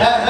Yeah.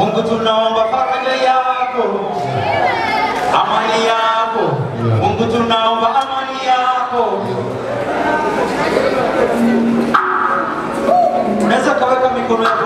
Mungu tunaomba faraja yako, amani yako. Mungu tunaomba amani yako. Unaweza kaweka mikono yako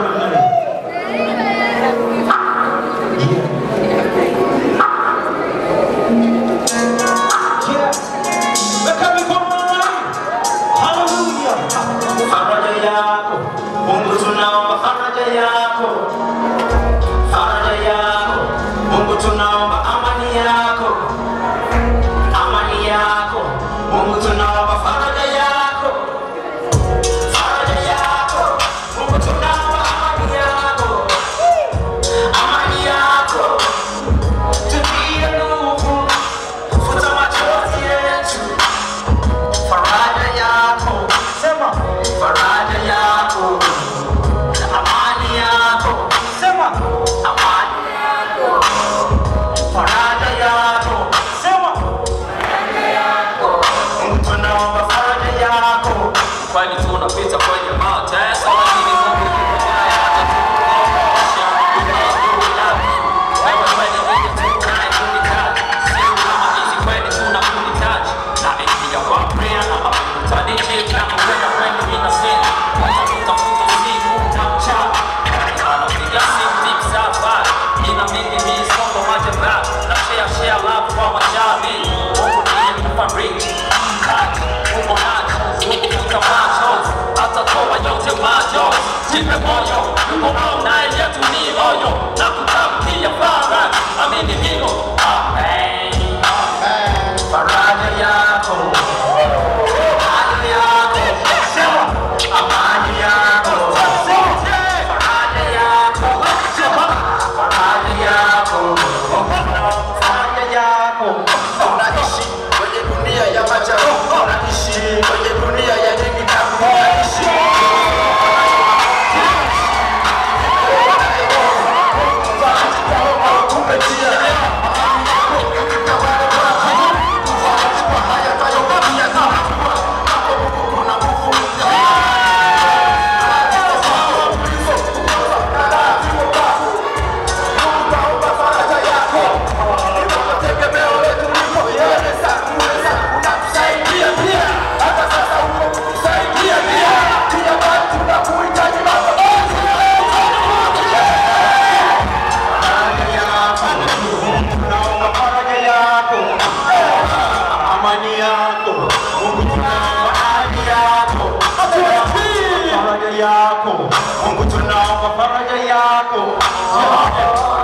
Oh!